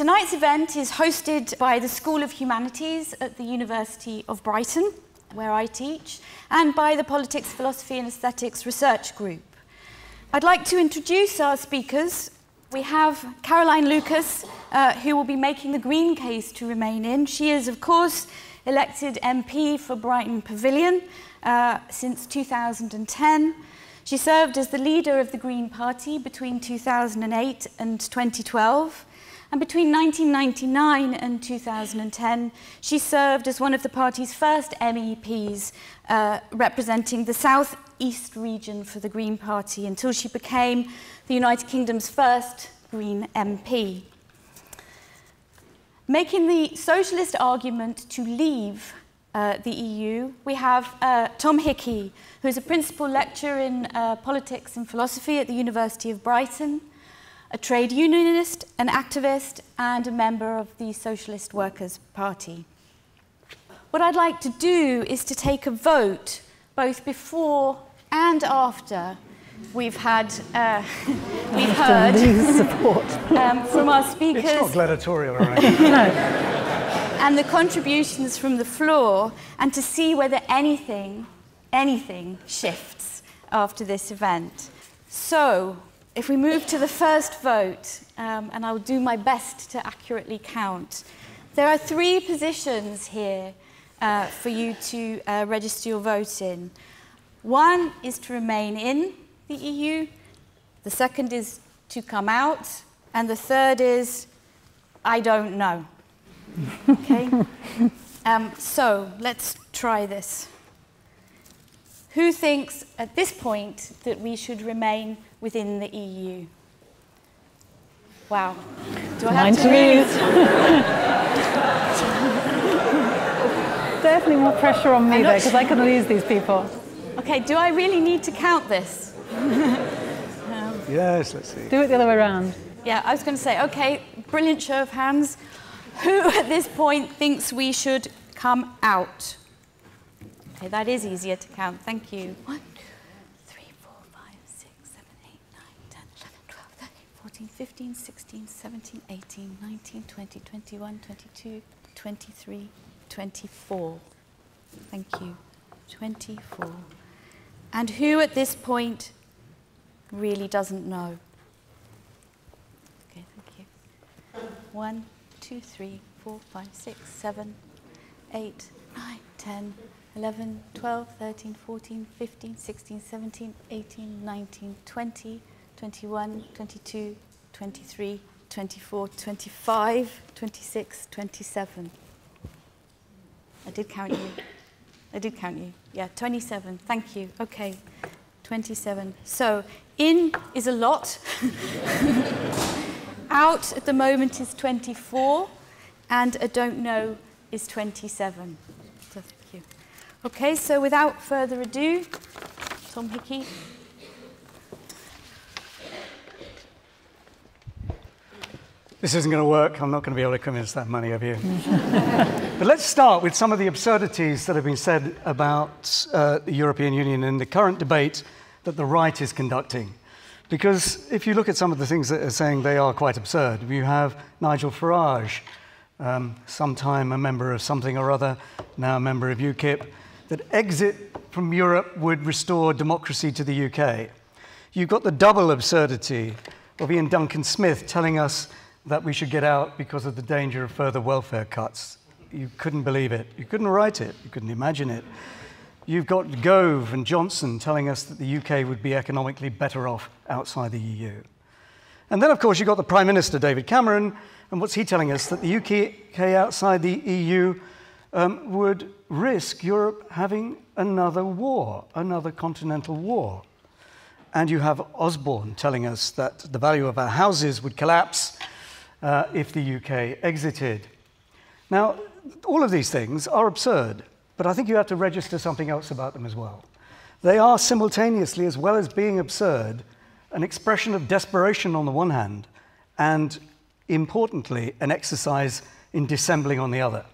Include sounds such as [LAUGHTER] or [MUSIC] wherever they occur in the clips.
Tonight's event is hosted by the School of Humanities at the University of Brighton, where I teach, and by the Politics, Philosophy and Aesthetics Research Group. I'd like to introduce our speakers. We have Caroline Lucas, uh, who will be making the Green case to remain in. She is, of course, elected MP for Brighton Pavilion uh, since 2010. She served as the leader of the Green Party between 2008 and 2012. And between 1999 and 2010, she served as one of the party's first MEPs uh, representing the South East region for the Green Party until she became the United Kingdom's first Green MP. Making the socialist argument to leave uh, the EU, we have uh, Tom Hickey, who is a principal lecturer in uh, politics and philosophy at the University of Brighton, a trade unionist, an activist, and a member of the Socialist Workers' Party. What I'd like to do is to take a vote both before and after we've had, uh, [LAUGHS] we've heard [LAUGHS] um, from our speakers. It's not gladiatorial, right? [LAUGHS] no. And the contributions from the floor, and to see whether anything, anything shifts after this event. So, if we move to the first vote, um, and I'll do my best to accurately count, there are three positions here uh, for you to uh, register your vote in. One is to remain in the EU, the second is to come out, and the third is I don't know. [LAUGHS] okay? Um, so let's try this. Who thinks at this point that we should remain within the EU? Wow. Do I have to [LAUGHS] Definitely more pressure on me there because I can lose these people. Okay, do I really need to count this? um, yes, let's see. Do it the other way around. Yeah, I was going to say, okay, brilliant show of hands. Who at this point thinks we should come out? Okay, that is easier to count. Thank you. One, 2, 3, 4, 5, 6, 7, 8, 9, 10, 11, 12, 13, 14, 15, 16, 17, 18, 19, 20, 21, 22, 23, 24. Thank you. 24. And who at this point really doesn't know? Okay, thank you. One, two, three, four, five, six, seven, eight, nine, 10, 11, 12, 13, 14, 15, 16, 17, 18, 19, 20, 21, 22, 23, 24, 25, 26, 27. I did count you. I did count you. Yeah, 27. Thank you. Okay, 27. So in is a lot. [LAUGHS] Out at the moment is 24, and a don't know is 27. Okay, so without further ado, Tom Hickey. This isn't going to work. I'm not going to be able to convince that many of you. [LAUGHS] but let's start with some of the absurdities that have been said about uh, the European Union in the current debate that the right is conducting. Because if you look at some of the things that are saying, they are quite absurd. You have Nigel Farage, um, sometime a member of something or other, now a member of UKIP, that exit from Europe would restore democracy to the UK. You've got the double absurdity of Iain Duncan Smith telling us that we should get out because of the danger of further welfare cuts. You couldn't believe it. You couldn't write it. You couldn't imagine it. You've got Gove and Johnson telling us that the UK would be economically better off outside the EU. And then, of course, you've got the Prime Minister, David Cameron, and what's he telling us? That the UK outside the EU um, would risk Europe having another war, another continental war. And you have Osborne telling us that the value of our houses would collapse uh, if the UK exited. Now, all of these things are absurd, but I think you have to register something else about them as well. They are simultaneously, as well as being absurd, an expression of desperation on the one hand, and importantly, an exercise in dissembling on the other.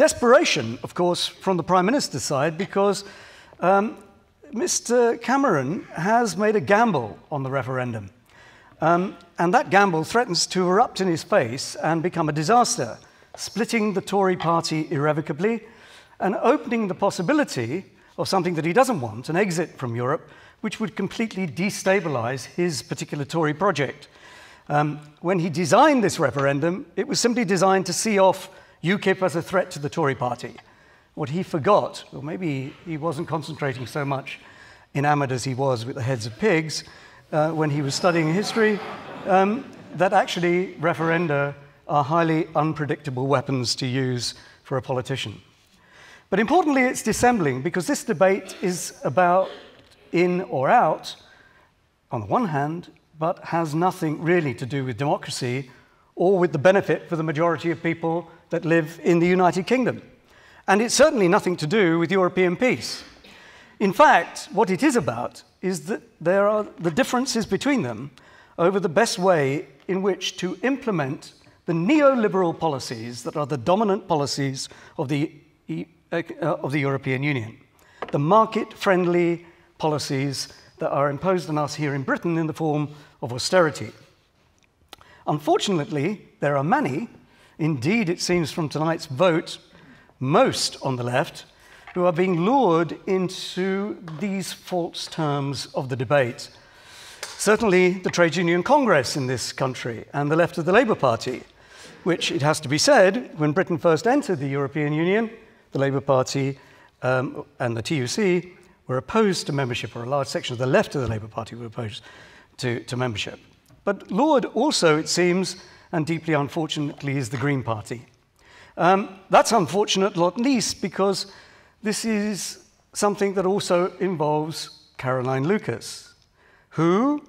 Desperation, of course, from the Prime Minister's side, because um, Mr. Cameron has made a gamble on the referendum. Um, and that gamble threatens to erupt in his face and become a disaster, splitting the Tory party irrevocably and opening the possibility of something that he doesn't want an exit from Europe, which would completely destabilize his particular Tory project. Um, when he designed this referendum, it was simply designed to see off UKIP as a threat to the Tory party. What he forgot, or maybe he wasn't concentrating so much enamored as he was with the heads of pigs uh, when he was studying history, um, that actually referenda are highly unpredictable weapons to use for a politician. But importantly, it's dissembling because this debate is about in or out, on the one hand, but has nothing really to do with democracy or with the benefit for the majority of people that live in the United Kingdom. And it's certainly nothing to do with European peace. In fact, what it is about is that there are the differences between them over the best way in which to implement the neoliberal policies that are the dominant policies of the, uh, of the European Union. The market friendly policies that are imposed on us here in Britain in the form of austerity. Unfortunately, there are many, indeed, it seems from tonight's vote, most on the left, who are being lured into these false terms of the debate. Certainly, the Trade Union Congress in this country and the left of the Labour Party, which, it has to be said, when Britain first entered the European Union, the Labour Party um, and the TUC were opposed to membership, or a large section of the left of the Labour Party were opposed to, to membership. But lured also, it seems, and deeply unfortunately, is the Green Party. Um, that's unfortunate, not least because this is something that also involves Caroline Lucas, who,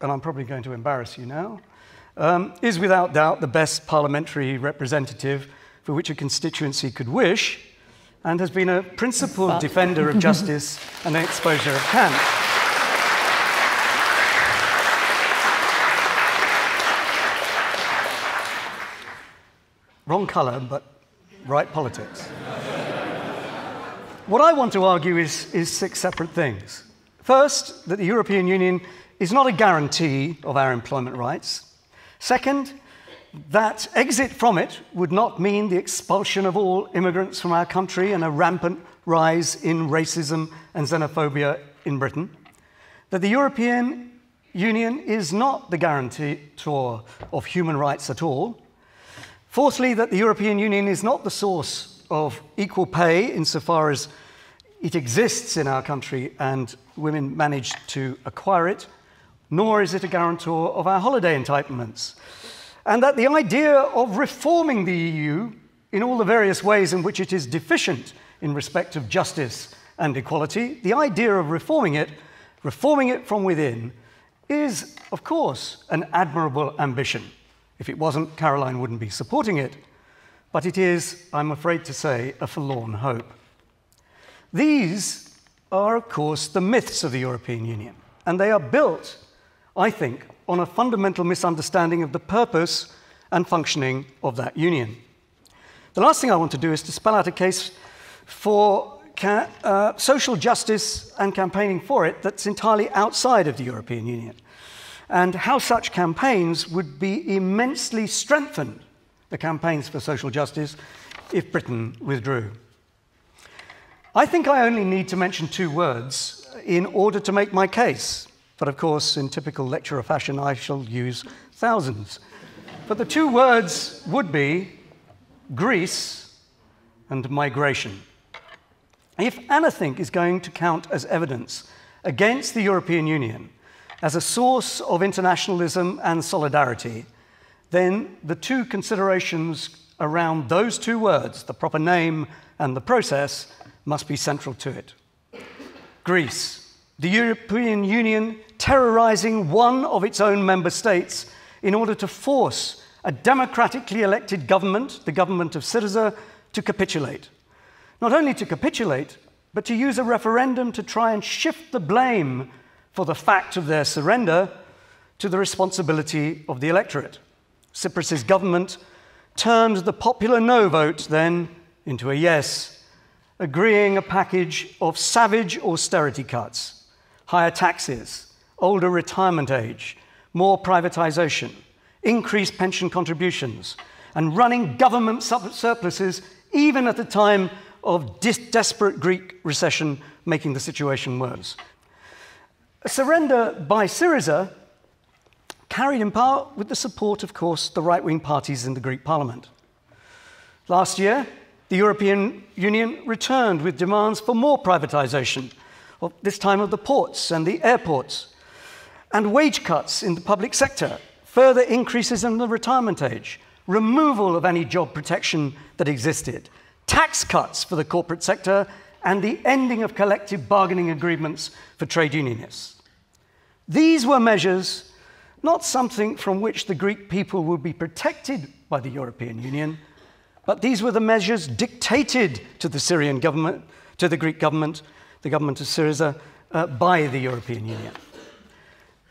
and I'm probably going to embarrass you now, um, is without doubt the best parliamentary representative for which a constituency could wish, and has been a principled defender of justice and the exposure of cant. Wrong colour, but right politics. what I want to argue is, is six separate things. First, that the European Union is not a guarantee of our employment rights. Second, that exit from it would not mean the expulsion of all immigrants from our country and a rampant rise in racism and xenophobia in Britain. That the European Union is not the guarantor of human rights at all. Fourthly, that the European Union is not the source of equal pay insofar as it exists in our country and women manage to acquire it, nor is it a guarantor of our holiday entitlements. And that the idea of reforming the EU in all the various ways in which it is deficient in respect of justice and equality, the idea of reforming it, reforming it from within, is, of course, an admirable ambition. If it wasn't, Caroline wouldn't be supporting it. But it is, I'm afraid to say, a forlorn hope. These are, of course, the myths of the European Union, and they are built, I think, on a fundamental misunderstanding of the purpose and functioning of that union. The last thing I want to do is to spell out a case for uh, social justice and campaigning for it that's entirely outside of the European Union and how such campaigns would be immensely strengthened, the campaigns for social justice, if Britain withdrew. I think I only need to mention two words in order to make my case, but of course, in typical lecturer fashion, I shall use thousands. But the two words would be Greece and migration. If anything is going to count as evidence against the European Union, as a source of internationalism and solidarity, then the two considerations around those two words, the proper name and the process, must be central to it. Greece, the European Union terrorizing one of its own member states in order to force a democratically elected government, the government of Syriza, to capitulate. Not only to capitulate, but to use a referendum to try and shift the blame for the fact of their surrender to the responsibility of the electorate. Tsipras's government turned the popular no vote then into a yes, agreeing a package of savage austerity cuts, higher taxes, older retirement age, more privatization, increased pension contributions, and running government surpluses even at a time of desperate Greek recession, making the situation worse. A surrender by Syriza carried in part with the support, of course, the right wing parties in the Greek parliament. Last year, the European Union returned with demands for more privatization, this time of the ports and the airports, and wage cuts in the public sector, further increases in the retirement age, removal of any job protection that existed, tax cuts for the corporate sector, and the ending of collective bargaining agreements for trade unionists. These were measures, not something from which the Greek people would be protected by the European Union, but these were the measures dictated to the Syrian government, to the Greek government, the government of Syriza, uh, by the European Union.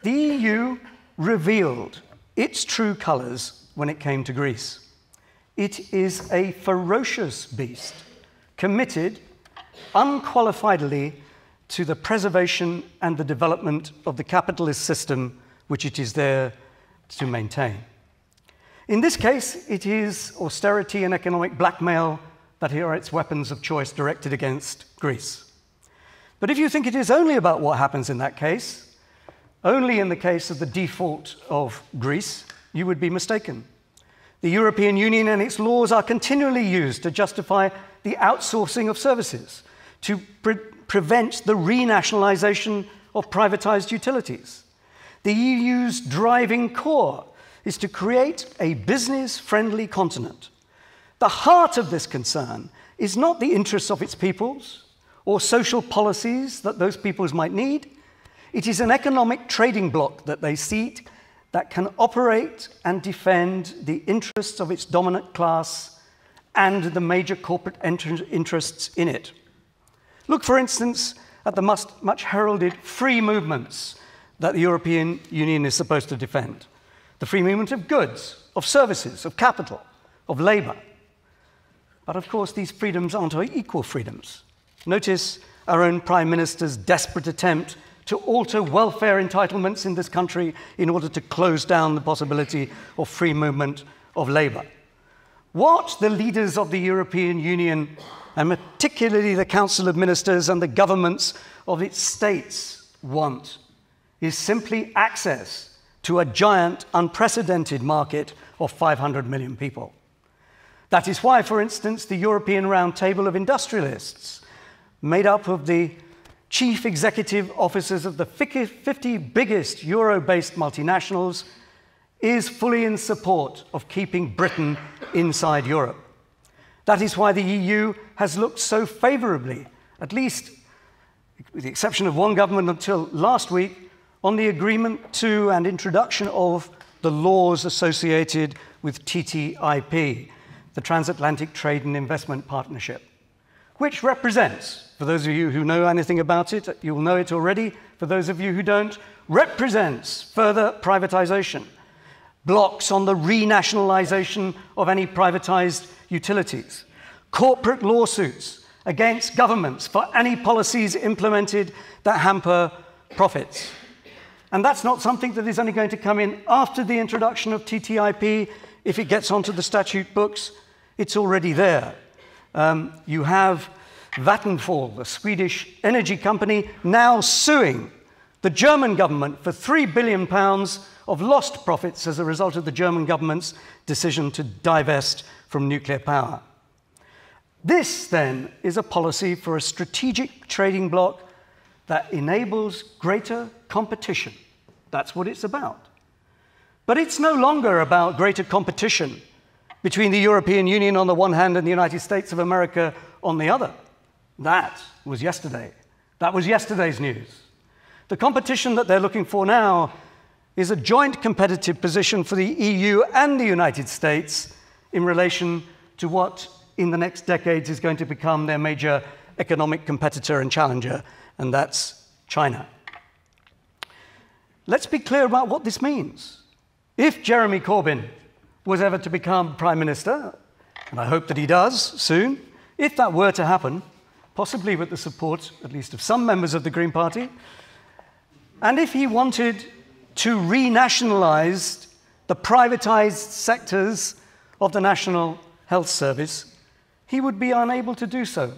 The EU revealed its true colours when it came to Greece. It is a ferocious beast, committed unqualifiedly to the preservation and the development of the capitalist system which it is there to maintain. In this case, it is austerity and economic blackmail that are its weapons of choice directed against Greece. But if you think it is only about what happens in that case, only in the case of the default of Greece, you would be mistaken. The European Union and its laws are continually used to justify the outsourcing of services, to pre prevent the renationalization of privatized utilities. The EU's driving core is to create a business friendly continent. The heart of this concern is not the interests of its peoples or social policies that those peoples might need. It is an economic trading bloc that they seek that can operate and defend the interests of its dominant class and the major corporate interests in it. Look, for instance, at the much heralded free movements that the European Union is supposed to defend the free movement of goods, of services, of capital, of labor. But of course, these freedoms aren't equal freedoms. Notice our own Prime Minister's desperate attempt to alter welfare entitlements in this country in order to close down the possibility of free movement of labor. What the leaders of the European Union, and particularly the Council of Ministers and the governments of its states, want is simply access to a giant, unprecedented market of 500 million people. That is why, for instance, the European Roundtable of Industrialists, made up of the chief executive officers of the 50 biggest euro based multinationals, is fully in support of keeping Britain inside Europe. That is why the EU has looked so favorably, at least with the exception of one government until last week, on the agreement to and introduction of the laws associated with TTIP, the Transatlantic Trade and Investment Partnership, which represents, for those of you who know anything about it, you'll know it already, for those of you who don't, represents further privatization, blocks on the renationalization of any privatized utilities, corporate lawsuits against governments for any policies implemented that hamper profits and that's not something that is only going to come in after the introduction of TTIP. If it gets onto the statute books, it's already there. Um, you have Vattenfall, the Swedish energy company, now suing the German government for three billion pounds of lost profits as a result of the German government's decision to divest from nuclear power. This, then, is a policy for a strategic trading bloc that enables greater competition. That's what it's about. But it's no longer about greater competition between the European Union on the one hand and the United States of America on the other. That was yesterday. That was yesterday's news. The competition that they're looking for now is a joint competitive position for the EU and the United States in relation to what in the next decades is going to become their major economic competitor and challenger, and that's China. Let's be clear about what this means. If Jeremy Corbyn was ever to become Prime Minister, and I hope that he does soon, if that were to happen, possibly with the support at least of some members of the Green Party, and if he wanted to renationalize the privatized sectors of the National Health Service, he would be unable to do so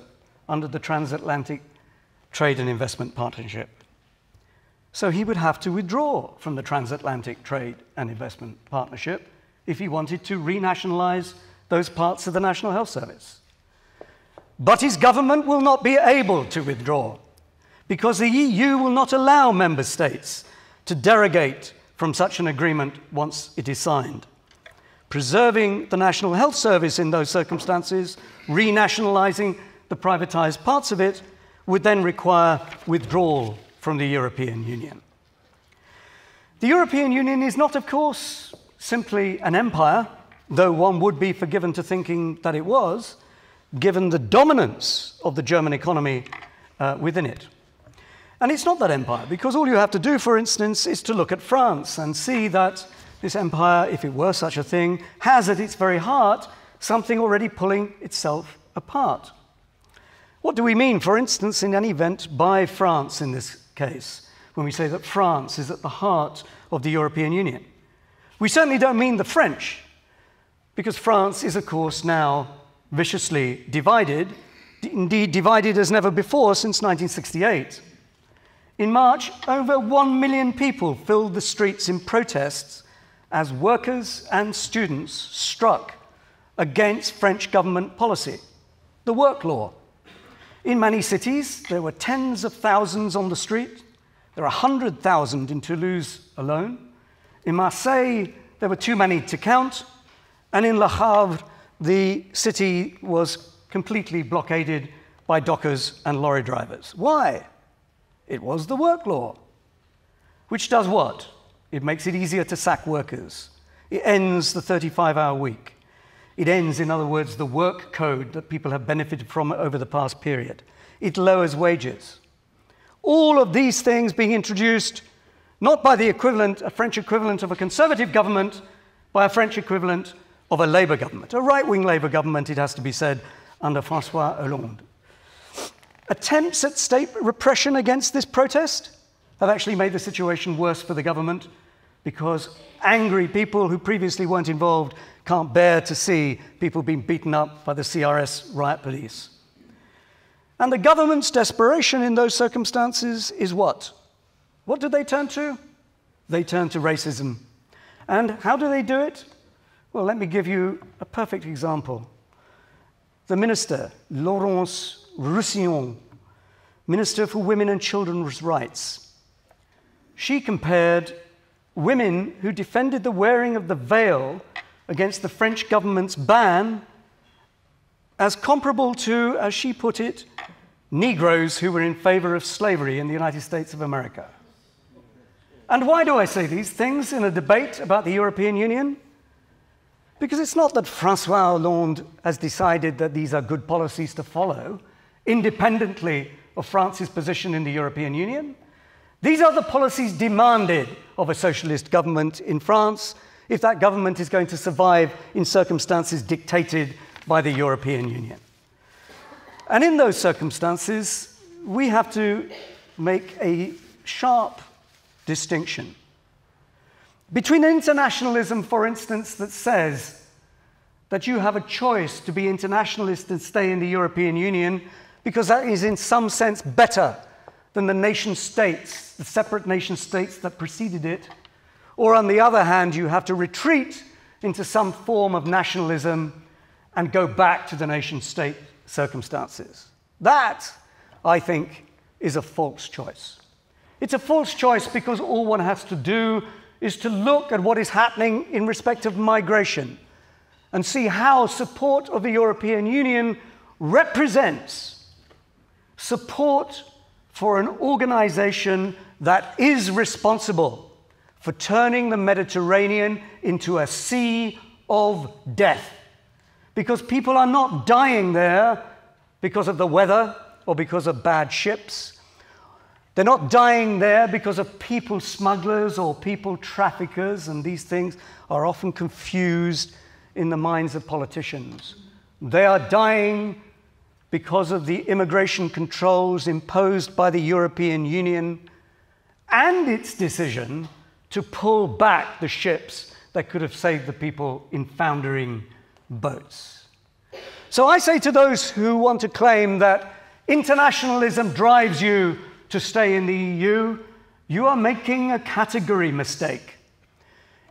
under the Transatlantic Trade and Investment Partnership. So he would have to withdraw from the Transatlantic Trade and Investment Partnership if he wanted to renationalize those parts of the National Health Service. But his government will not be able to withdraw because the EU will not allow member states to derogate from such an agreement once it is signed. Preserving the National Health Service in those circumstances, renationalizing the privatized parts of it, would then require withdrawal from the European Union. The European Union is not, of course, simply an empire, though one would be forgiven to thinking that it was, given the dominance of the German economy uh, within it. And it's not that empire, because all you have to do, for instance, is to look at France and see that this empire, if it were such a thing, has at its very heart something already pulling itself apart. What do we mean, for instance, in any event, by France in this case, when we say that France is at the heart of the European Union? We certainly don't mean the French, because France is, of course, now viciously divided, indeed, divided as never before since 1968. In March, over one million people filled the streets in protests as workers and students struck against French government policy, the work law. In many cities, there were tens of thousands on the street. There are 100,000 in Toulouse alone. In Marseille, there were too many to count. And in Le Havre, the city was completely blockaded by dockers and lorry drivers. Why? It was the work law, which does what? It makes it easier to sack workers. It ends the 35 hour week. It ends, in other words, the work code that people have benefited from over the past period. It lowers wages. All of these things being introduced not by the equivalent, a French equivalent of a conservative government, by a French equivalent of a Labour government, a right wing Labour government, it has to be said, under Francois Hollande. Attempts at state repression against this protest have actually made the situation worse for the government because angry people who previously weren't involved can't bear to see people being beaten up by the CRS riot police. And the government's desperation in those circumstances is what? What do they turn to? They turn to racism. And how do they do it? Well, let me give you a perfect example. The minister, Laurence Rossignol, Minister for Women and Children's Rights. She compared women who defended the wearing of the veil against the French government's ban as comparable to, as she put it, Negroes who were in favor of slavery in the United States of America. And why do I say these things in a debate about the European Union? Because it's not that Francois Hollande has decided that these are good policies to follow, independently of France's position in the European Union. These are the policies demanded of a socialist government in France if that government is going to survive in circumstances dictated by the European Union. And in those circumstances, we have to make a sharp distinction between internationalism, for instance, that says that you have a choice to be internationalist and stay in the European Union because that is, in some sense, better than the nation states, the separate nation states that preceded it. Or, on the other hand, you have to retreat into some form of nationalism and go back to the nation state circumstances. That, I think, is a false choice. It's a false choice because all one has to do is to look at what is happening in respect of migration and see how support of the European Union represents support for an organization that is responsible for turning the Mediterranean into a sea of death. Because people are not dying there because of the weather or because of bad ships they're not dying there because of people smugglers or people traffickers, and these things are often confused in the minds of politicians. They are dying because of the immigration controls imposed by the European Union and its decision to pull back the ships that could have saved the people in foundering boats. So I say to those who want to claim that internationalism drives you to stay in the EU, you are making a category mistake.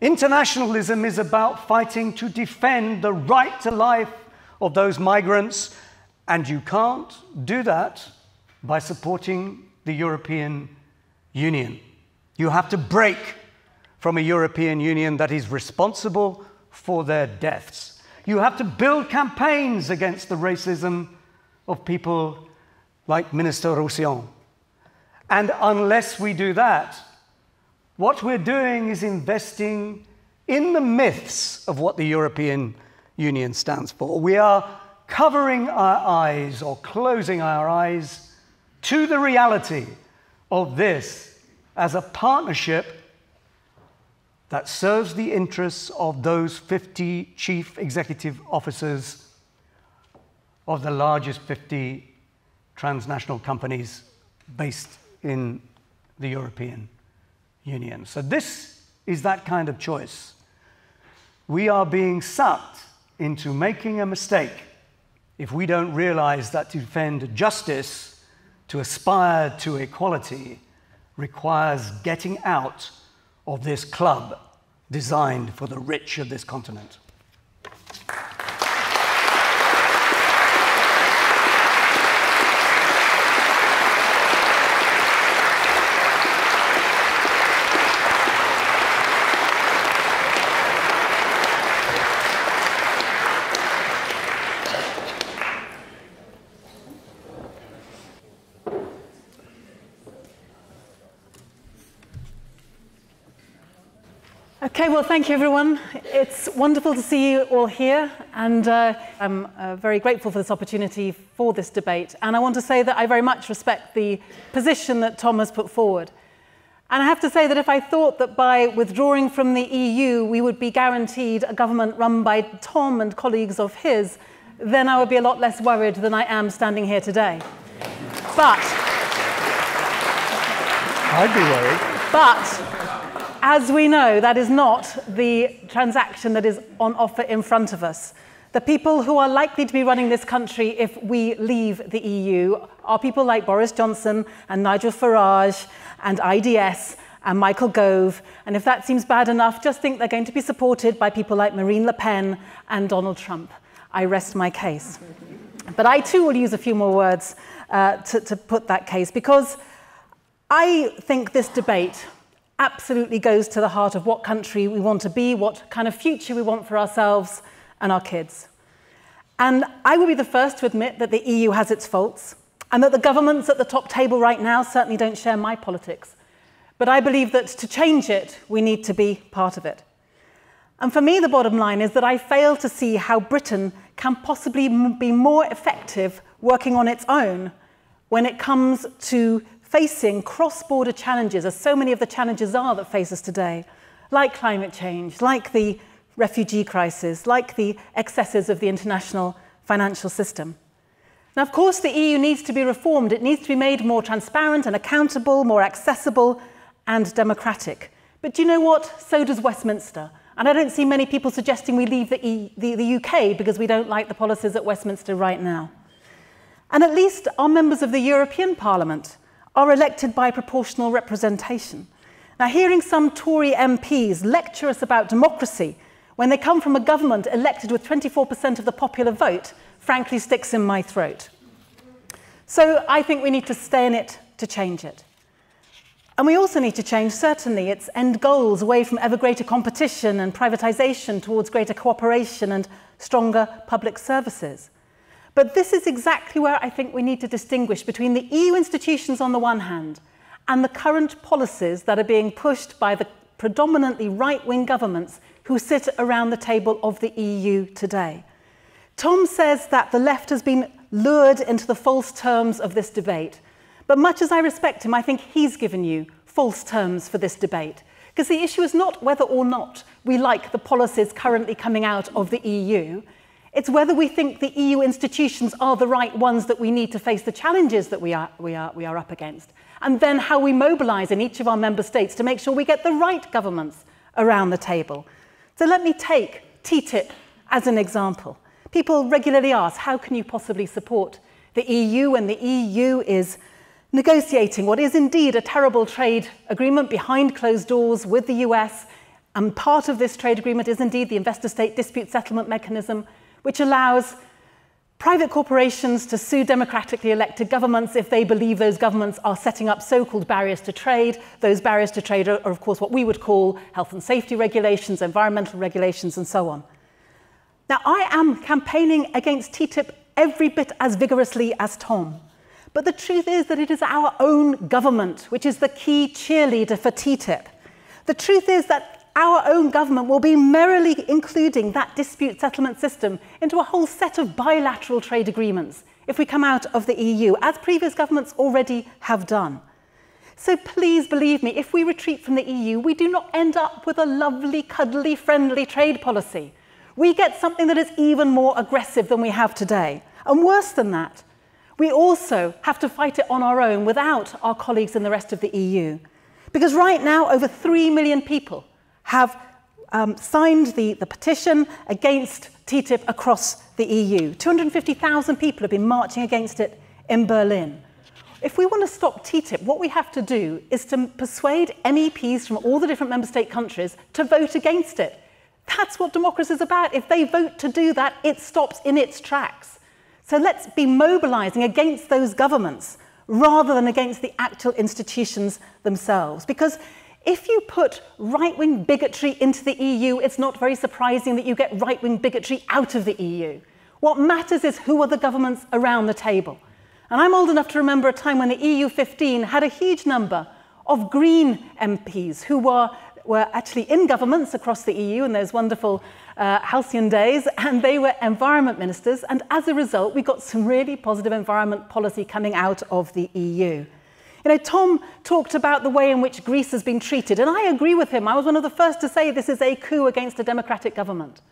Internationalism is about fighting to defend the right to life of those migrants, and you can't do that by supporting the European Union. You have to break from a European Union that is responsible for their deaths. You have to build campaigns against the racism of people like Minister Rossignol. And unless we do that, what we're doing is investing in the myths of what the European Union stands for. We are covering our eyes or closing our eyes to the reality of this as a partnership that serves the interests of those 50 chief executive officers of the largest 50 transnational companies based in the European Union. So, this is that kind of choice. We are being sucked into making a mistake if we don't realize that to defend justice, to aspire to equality, requires getting out of this club designed for the rich of this continent. Okay, well, thank you, everyone. It's wonderful to see you all here, and uh, I'm uh, very grateful for this opportunity for this debate. And I want to say that I very much respect the position that Tom has put forward. And I have to say that if I thought that by withdrawing from the EU we would be guaranteed a government run by Tom and colleagues of his, then I would be a lot less worried than I am standing here today. But. I'd be worried. But as we know, that is not the transaction that is on offer in front of us. The people who are likely to be running this country if we leave the EU are people like Boris Johnson and Nigel Farage and IDS and Michael Gove. And if that seems bad enough, just think they're going to be supported by people like Marine Le Pen and Donald Trump. I rest my case. But I too will use a few more words uh, to, to put that case because I think this debate absolutely goes to the heart of what country we want to be, what kind of future we want for ourselves and our kids. And I will be the first to admit that the EU has its faults and that the governments at the top table right now certainly don't share my politics. But I believe that to change it, we need to be part of it. And for me, the bottom line is that I fail to see how Britain can possibly be more effective working on its own when it comes to facing cross border challenges, as so many of the challenges are that face us today, like climate change, like the refugee crisis, like the excesses of the international financial system. Now, of course, the EU needs to be reformed. It needs to be made more transparent and accountable, more accessible and democratic. But do you know what? So does Westminster. And I don't see many people suggesting we leave the, e the, the UK because we don't like the policies at Westminster right now. And at least our members of the European Parliament are elected by proportional representation. Now, hearing some Tory MPs lecture us about democracy when they come from a government elected with 24% of the popular vote frankly sticks in my throat. So I think we need to stay in it to change it. And we also need to change, certainly, its end goals away from ever greater competition and privatization towards greater cooperation and stronger public services. But this is exactly where I think we need to distinguish between the EU institutions on the one hand and the current policies that are being pushed by the predominantly right-wing governments who sit around the table of the EU today. Tom says that the left has been lured into the false terms of this debate. But much as I respect him, I think he's given you false terms for this debate. Because the issue is not whether or not we like the policies currently coming out of the EU. It's whether we think the EU institutions are the right ones that we need to face the challenges that we are, we are, we are up against. and then how we mobilise in each of our member states to make sure we get the right governments around the table. So let me take TTIP as an example. People regularly ask, how can you possibly support the EU when the EU is negotiating what is indeed a terrible trade agreement behind closed doors with the US. And part of this trade agreement is indeed the investor state dispute settlement mechanism, which allows private corporations to sue democratically elected governments if they believe those governments are setting up so called barriers to trade. Those barriers to trade are, are, of course, what we would call health and safety regulations, environmental regulations, and so on. Now, I am campaigning against TTIP every bit as vigorously as Tom. But the truth is that it is our own government which is the key cheerleader for TTIP. The truth is that our own government will be merrily including that dispute settlement system into a whole set of bilateral trade agreements if we come out of the EU, as previous governments already have done. So please believe me, if we retreat from the EU, we do not end up with a lovely, cuddly, friendly trade policy. We get something that is even more aggressive than we have today. And worse than that, we also have to fight it on our own without our colleagues in the rest of the EU. Because right now, over 3 million people have um, signed the, the petition against TTIP across the EU. 250,000 people have been marching against it in Berlin. If we want to stop TTIP, what we have to do is to persuade MEPs from all the different member state countries to vote against it. That's what democracy is about. If they vote to do that, it stops in its tracks. So let's be mobilizing against those governments rather than against the actual institutions themselves. Because if you put right wing bigotry into the EU, it's not very surprising that you get right wing bigotry out of the EU. What matters is who are the governments around the table. And I'm old enough to remember a time when the EU 15 had a huge number of Green MPs who were, were actually in governments across the EU in those wonderful uh, halcyon days, and they were environment ministers. And as a result, we got some really positive environment policy coming out of the EU. You know, Tom talked about the way in which Greece has been treated, and I agree with him. I was one of the first to say this is a coup against a democratic government.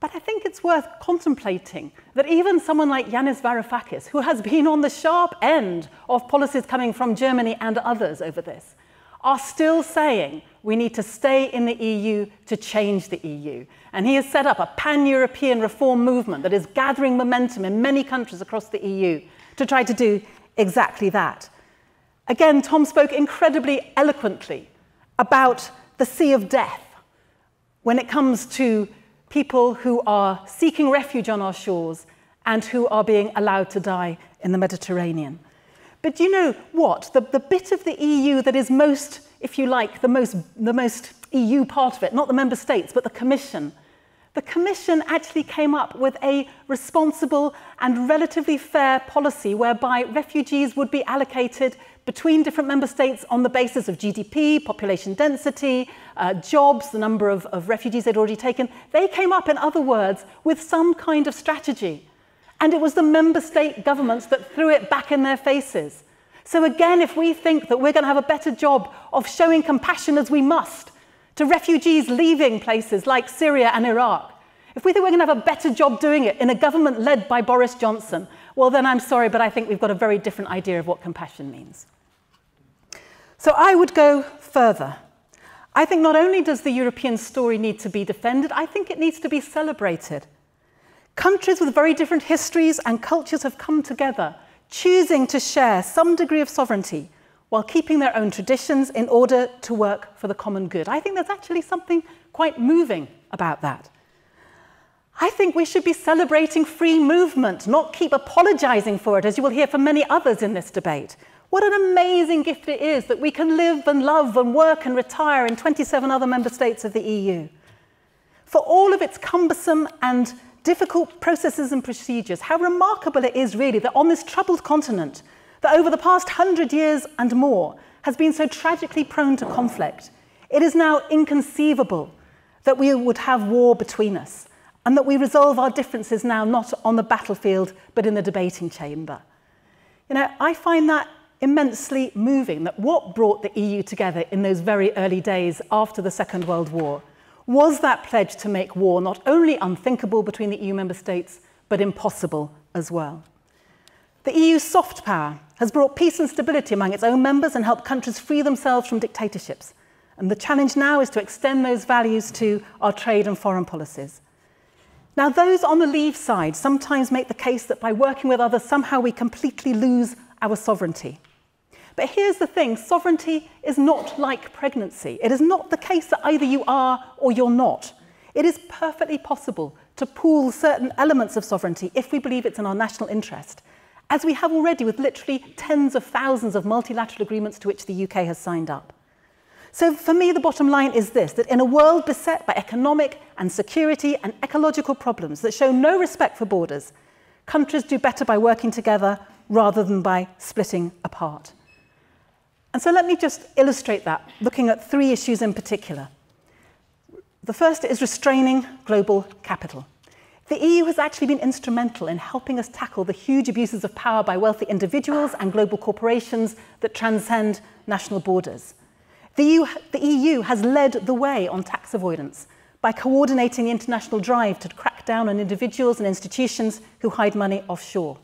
But I think it's worth contemplating that even someone like Yanis Varoufakis, who has been on the sharp end of policies coming from Germany and others over this, are still saying we need to stay in the EU to change the EU. And he has set up a pan European reform movement that is gathering momentum in many countries across the EU to try to do exactly that. Again, Tom spoke incredibly eloquently about the sea of death when it comes to people who are seeking refuge on our shores and who are being allowed to die in the Mediterranean. But you know what? The, the bit of the EU that is most, if you like, the most, the most EU part of it, not the member states, but the Commission. The Commission actually came up with a responsible and relatively fair policy whereby refugees would be allocated between different member states on the basis of GDP, population density, uh, jobs, the number of, of refugees they'd already taken. They came up, in other words, with some kind of strategy. And it was the member state governments that threw it back in their faces. So again, if we think that we're going to have a better job of showing compassion as we must to refugees leaving places like Syria and Iraq, if we think we're going to have a better job doing it in a government led by Boris Johnson, well, then I'm sorry, but I think we've got a very different idea of what compassion means. So I would go further. I think not only does the European story need to be defended, I think it needs to be celebrated. Countries with very different histories and cultures have come together, choosing to share some degree of sovereignty while keeping their own traditions in order to work for the common good. I think there's actually something quite moving about that. I think we should be celebrating free movement, not keep apologizing for it, as you will hear from many others in this debate. What an amazing gift it is that we can live and love and work and retire in 27 other member states of the EU. For all of its cumbersome and difficult processes and procedures, how remarkable it is really that on this troubled continent, that over the past hundred years and more has been so tragically prone to conflict, it is now inconceivable that we would have war between us and that we resolve our differences now not on the battlefield but in the debating chamber. You know, I find that immensely moving that what brought the EU together in those very early days after the Second World War was that pledge to make war not only unthinkable between the EU member states, but impossible as well. The EU's soft power has brought peace and stability among its own members and helped countries free themselves from dictatorships. And the challenge now is to extend those values to our trade and foreign policies. Now, those on the leave side sometimes make the case that by working with others, somehow we completely lose our sovereignty. But here's the thing sovereignty is not like pregnancy. It is not the case that either you are or you're not. It is perfectly possible to pool certain elements of sovereignty if we believe it's in our national interest, as we have already with literally tens of thousands of multilateral agreements to which the UK has signed up. So for me, the bottom line is this, that in a world beset by economic and security and ecological problems that show no respect for borders, countries do better by working together rather than by splitting apart. And so let me just illustrate that, looking at three issues in particular. The first is restraining global capital. The EU has actually been instrumental in helping us tackle the huge abuses of power by wealthy individuals and global corporations that transcend national borders. The EU, the EU has led the way on tax avoidance by coordinating the international drive to crack down on individuals and institutions who hide money offshore.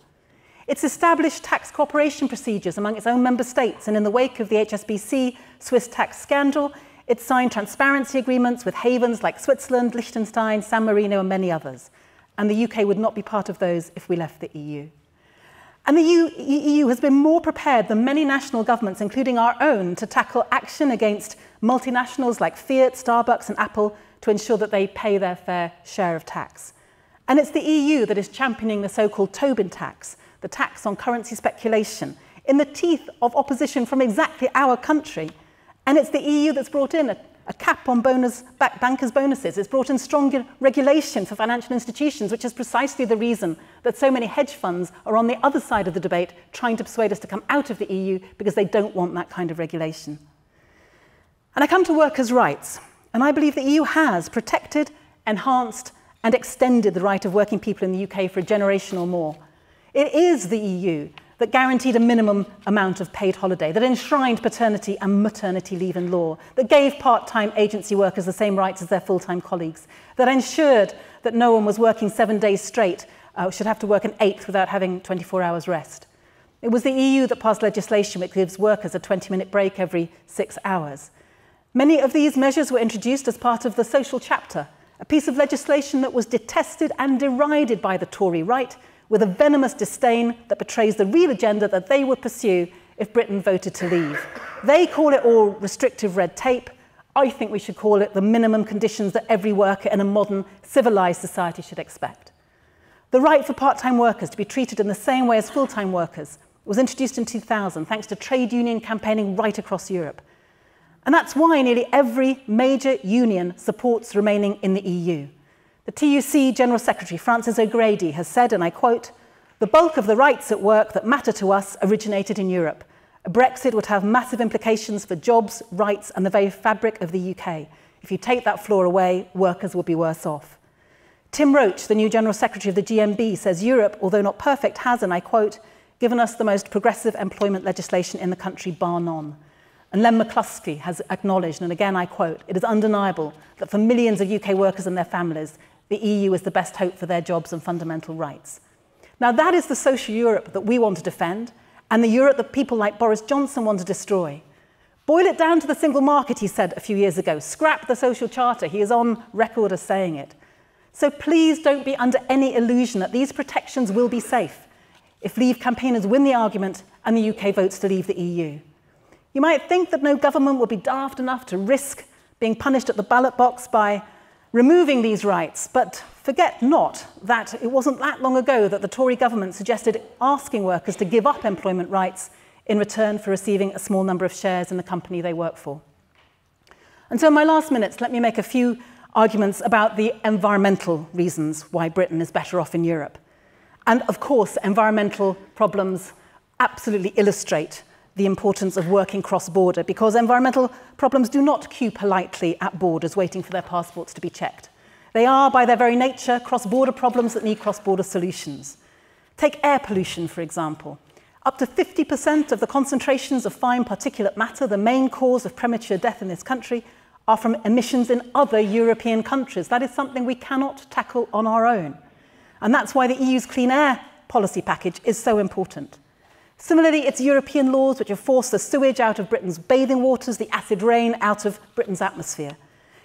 It's established tax cooperation procedures among its own member states, and in the wake of the HSBC Swiss tax scandal, it signed transparency agreements with havens like Switzerland, Liechtenstein, San Marino, and many others. And the UK would not be part of those if we left the EU. And the EU has been more prepared than many national governments, including our own, to tackle action against multinationals like Fiat, Starbucks, and Apple to ensure that they pay their fair share of tax. And it's the EU that is championing the so called Tobin tax, the tax on currency speculation, in the teeth of opposition from exactly our country And it's the EU that's brought in a, a cap on bonus, back bankers' bonuses. It's brought in stronger regulation for financial institutions, which is precisely the reason that so many hedge funds are on the other side of the debate trying to persuade us to come out of the EU because they don't want that kind of regulation. And I come to workers' rights, and I believe the EU has protected, enhanced, and extended the right of working people in the UK for a generation or more. It is the EU that guaranteed a minimum amount of paid holiday, that enshrined paternity and maternity leave in law, that gave part-time agency workers the same rights as their full-time colleagues, that ensured that no one was working seven days straight, uh, should have to work an eighth without having 24 hours rest. It was the EU that passed legislation which gives workers a 20-minute break every six hours. Many of these measures were introduced as part of the social chapter, a piece of legislation that was detested and derided by the Tory right, with a venomous disdain that betrays the real agenda that they would pursue if Britain voted to leave. They call it all restrictive red tape. I think we should call it the minimum conditions that every worker in a modern, civilised society should expect. The right for part-time workers to be treated in the same way as full-time workers was introduced in 2000 thanks to trade union campaigning right across Europe. And that's why nearly every major union supports remaining in the EU. The TUC General Secretary, Frances O'Grady, has said, and I quote, the bulk of the rights at work that matter to us originated in Europe. A Brexit would have massive implications for jobs, rights, and the very fabric of the UK. If you take that floor away, workers will be worse off. Tim Roache, the new General Secretary of the GMB, says Europe, although not perfect, has, and I quote, given us the most progressive employment legislation in the country, bar none. And Len McCluskey has acknowledged, and again I quote, it is undeniable that for millions of UK workers and their families, the EU is the best hope for their jobs and fundamental rights. Now, that is the social Europe that we want to defend, and the Europe that people like Boris Johnson want to destroy. Boil it down to the single market, he said a few years ago. Scrap the social charter. He is on record as saying it. So please don't be under any illusion that these protections will be safe if Leave campaigners win the argument and the UK votes to leave the EU. You might think that no government would be daft enough to risk being punished at the ballot box by removing these rights, but forget not that it wasn't that long ago that the Tory government suggested asking workers to give up employment rights in return for receiving a small number of shares in the company they work for. And so in my last minutes, let me make a few arguments about the environmental reasons why Britain is better off in Europe. And of course, environmental problems absolutely illustrate the importance of working cross-border because environmental problems do not queue politely at borders waiting for their passports to be checked. They are, by their very nature, cross-border problems that need cross-border solutions. Take air pollution, for example. Up to 50% of the concentrations of fine particulate matter, the main cause of premature death in this country, are from emissions in other European countries. That is something we cannot tackle on our own. And that's why the EU's clean air policy package is so important. Similarly, it's European laws which have forced the sewage out of Britain's bathing waters, the acid rain out of Britain's atmosphere.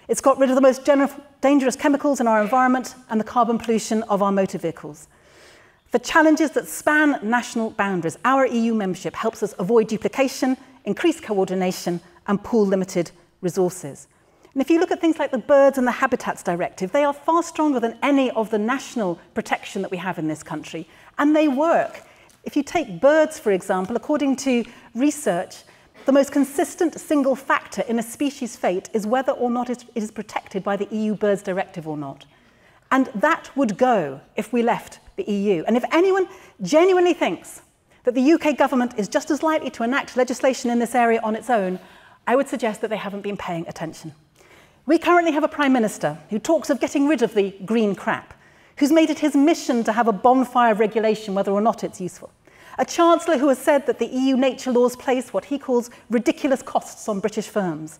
It's got rid of the most dangerous chemicals in our environment and the carbon pollution of our motor vehicles. For challenges that span national boundaries, our EU membership helps us avoid duplication, increase coordination, and pool limited resources. And if you look at things like the Birds and the Habitats Directive, they are far stronger than any of the national protection that we have in this country, and they work. If you take birds, for example, according to research, the most consistent single factor in a species' fate is whether or not it is protected by the EU Birds Directive or not. And that would go if we left the EU. And if anyone genuinely thinks that the UK government is just as likely to enact legislation in this area on its own, I would suggest that they haven't been paying attention. We currently have a Prime Minister who talks of getting rid of the green crap, who's made it his mission to have a bonfire of regulation whether or not it's useful. A Chancellor who has said that the EU nature laws place what he calls ridiculous costs on British firms.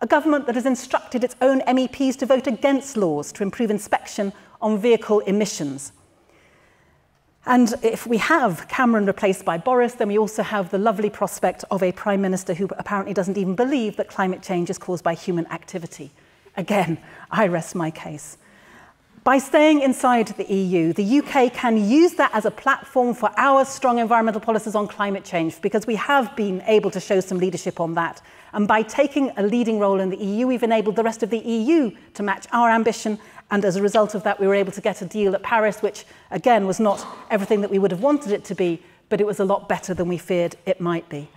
A government that has instructed its own MEPs to vote against laws to improve inspection on vehicle emissions. And if we have Cameron replaced by Boris, then we also have the lovely prospect of a Prime Minister who apparently doesn't even believe that climate change is caused by human activity. Again, I rest my case. By staying inside the EU, the UK can use that as a platform for our strong environmental policies on climate change because we have been able to show some leadership on that. And by taking a leading role in the EU, we've enabled the rest of the EU to match our ambition And as a result of that, we were able to get a deal at Paris, which, again, was not everything that we would have wanted it to be, but it was a lot better than we feared it might be.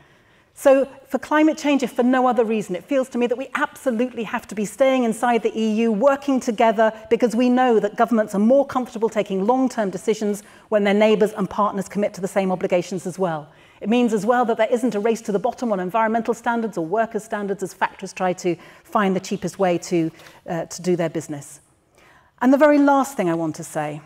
So for climate change, if for no other reason, it feels to me that we absolutely have to be staying inside the EU, working together, because we know that governments are more comfortable taking long-term decisions when their neighbours and partners commit to the same obligations as well. It means as well that there isn't a race to the bottom on environmental standards or workers' standards as factories try to find the cheapest way to, uh, to do their business. And the very last thing I want to say,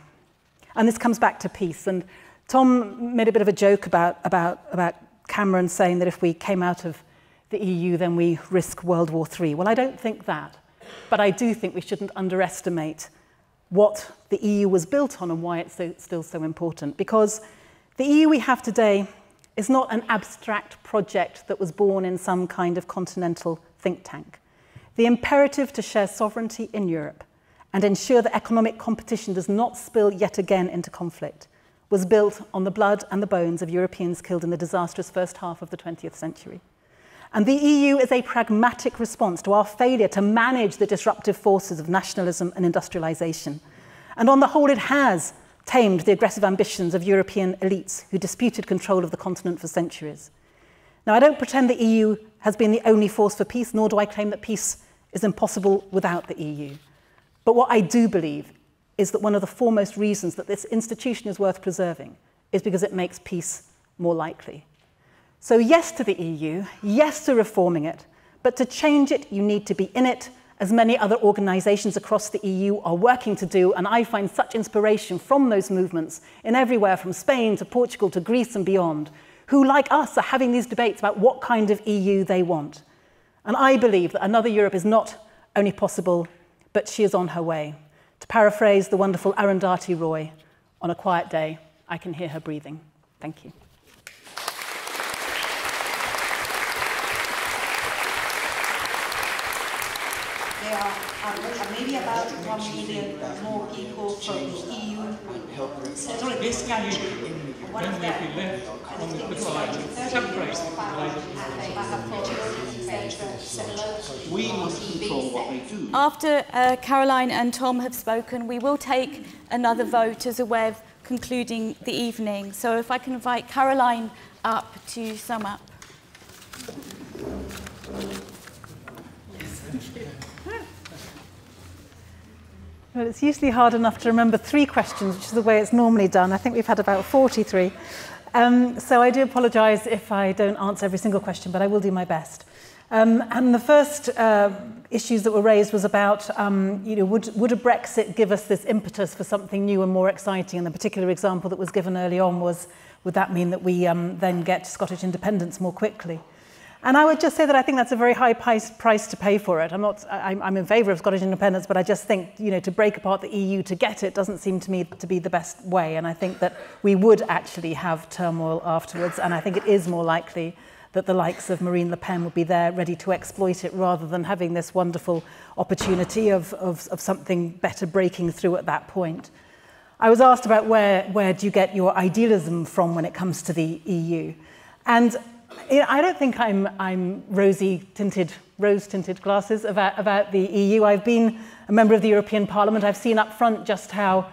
and this comes back to peace, and Tom made a bit of a joke about, about, about Cameron saying that if we came out of the EU, then we risk World War III. Well, I don't think that, but I do think we shouldn't underestimate what the EU was built on and why it's so, still so important. Because the EU we have today is not an abstract project that was born in some kind of continental think tank. The imperative to share sovereignty in Europe and ensure that economic competition does not spill yet again into conflict, was built on the blood and the bones of Europeans killed in the disastrous first half of the 20th century. And the EU is a pragmatic response to our failure to manage the disruptive forces of nationalism and industrialization. And on the whole, it has tamed the aggressive ambitions of European elites who disputed control of the continent for centuries. Now, I don't pretend the EU has been the only force for peace, nor do I claim that peace is impossible without the EU. But what I do believe is that one of the foremost reasons that this institution is worth preserving is because it makes peace more likely. So yes to the EU, yes to reforming it, but to change it, you need to be in it, as many other organisations across the EU are working to do, and I find such inspiration from those movements in everywhere from Spain to Portugal to Greece and beyond, who, like us, are having these debates about what kind of EU they want. And I believe that another Europe is not only possible but she is on her way. To paraphrase the wonderful Arundhati Roy, on a quiet day, I can hear her breathing. Thank you. There are maybe about one million more people from the EU. Sorry, this country. One of them. on the side, separate We must control what they do. After uh, Caroline and Tom have spoken, we will take another vote as a way of concluding the evening. So if I can invite Caroline up to sum up. Well, it's usually hard enough to remember three questions, which is the way it's normally done. I think we've had about 43. Um, so I do apologise if I don't answer every single question, but I will do my best. Um, and the first uh, issues that were raised was about, um, you know, would, would a Brexit give us this impetus for something new and more exciting? And the particular example that was given early on was, would that mean that we um, then get Scottish independence more quickly? And I would just say that I think that's a very high price to pay for it. I'm not, I'm in favour of Scottish independence, but I just think, you know, to break apart the EU to get it doesn't seem to me to be the best way. And I think that we would actually have turmoil afterwards. And I think it is more likely that the likes of Marine Le Pen would be there ready to exploit it rather than having this wonderful opportunity of, of, of something better breaking through at that point. I was asked about where, where do you get your idealism from when it comes to the EU. And I don't think I'm, I'm rosy tinted, rose tinted glasses about, about the EU. I've been a member of the European Parliament. I've seen up front just how